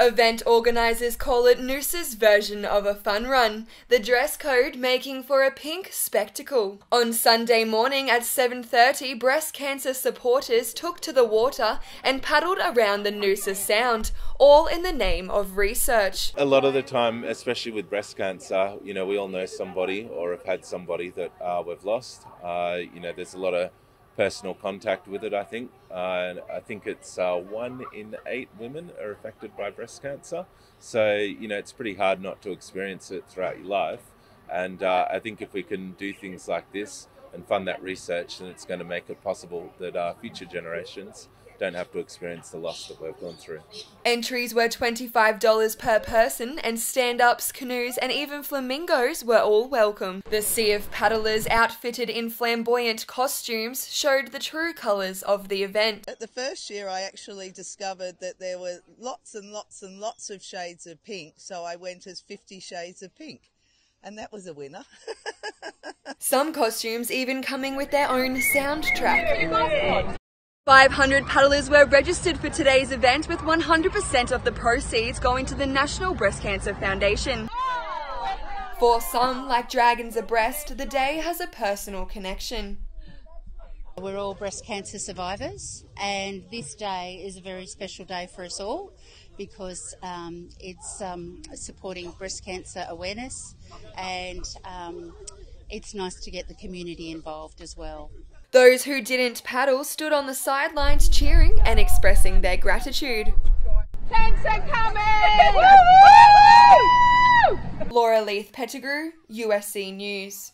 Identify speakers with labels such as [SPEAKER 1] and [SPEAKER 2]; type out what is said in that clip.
[SPEAKER 1] Event organisers call it Noosa's version of a fun run, the dress code making for a pink spectacle. On Sunday morning at 7.30, breast cancer supporters took to the water and paddled around the Noosa Sound, all in the name of research.
[SPEAKER 2] A lot of the time, especially with breast cancer, you know, we all know somebody or have had somebody that uh, we've lost. Uh, you know, there's a lot of personal contact with it, I think. Uh, I think it's uh, one in eight women are affected by breast cancer. So, you know, it's pretty hard not to experience it throughout your life. And uh, I think if we can do things like this and fund that research, then it's going to make it possible that our future generations don't have to experience the loss that we've gone through.
[SPEAKER 1] Entries were $25 per person, and stand ups, canoes, and even flamingos were all welcome. The sea of paddlers outfitted in flamboyant costumes showed the true colours of the event.
[SPEAKER 3] At the first year, I actually discovered that there were lots and lots and lots of shades of pink, so I went as 50 shades of pink. And that was a winner.
[SPEAKER 1] Some costumes even coming with their own soundtrack. 500 paddlers were registered for today's event with 100% of the proceeds going to the National Breast Cancer Foundation. For some, like Dragons Abreast, the day has a personal connection.
[SPEAKER 4] We're all breast cancer survivors, and this day is a very special day for us all because um, it's um, supporting breast cancer awareness and um, it's nice to get the community involved as well.
[SPEAKER 1] Those who didn't paddle stood on the sidelines cheering and expressing their gratitude.
[SPEAKER 5] Thanks for coming!
[SPEAKER 1] Laura Leith Pettigrew, USC News.